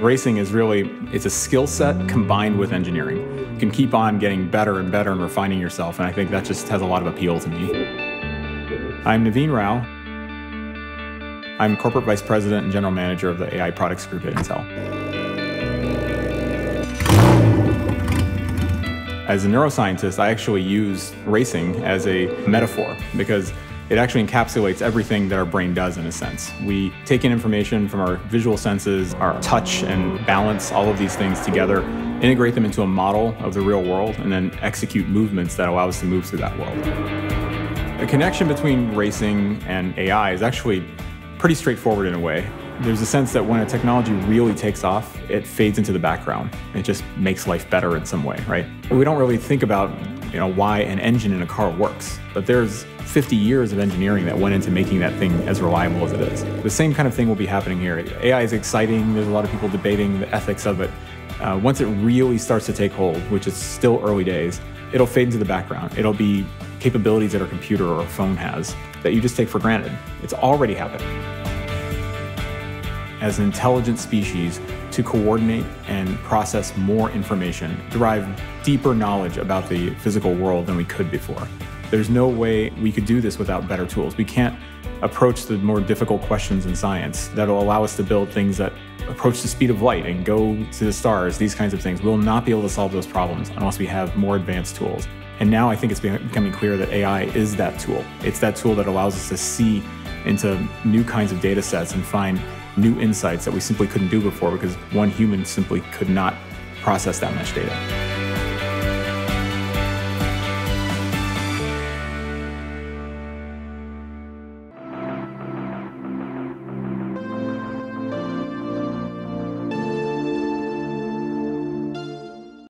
Racing is really it's a skill set combined with engineering. You can keep on getting better and better and refining yourself, and I think that just has a lot of appeal to me. I'm Naveen Rao. I'm Corporate Vice President and General Manager of the AI Products Group at Intel. As a neuroscientist, I actually use racing as a metaphor because it actually encapsulates everything that our brain does in a sense. We take in information from our visual senses, our touch and balance, all of these things together, integrate them into a model of the real world, and then execute movements that allow us to move through that world. The connection between racing and AI is actually pretty straightforward in a way. There's a sense that when a technology really takes off, it fades into the background. It just makes life better in some way, right? We don't really think about you know, why an engine in a car works. But there's 50 years of engineering that went into making that thing as reliable as it is. The same kind of thing will be happening here. AI is exciting. There's a lot of people debating the ethics of it. Uh, once it really starts to take hold, which is still early days, it'll fade into the background. It'll be capabilities that our computer or phone has that you just take for granted. It's already happening. As an intelligent species, to coordinate and process more information, derive deeper knowledge about the physical world than we could before. There's no way we could do this without better tools. We can't approach the more difficult questions in science that'll allow us to build things that approach the speed of light and go to the stars, these kinds of things. We'll not be able to solve those problems unless we have more advanced tools. And now I think it's becoming clear that AI is that tool. It's that tool that allows us to see into new kinds of data sets and find new insights that we simply couldn't do before because one human simply could not process that much data.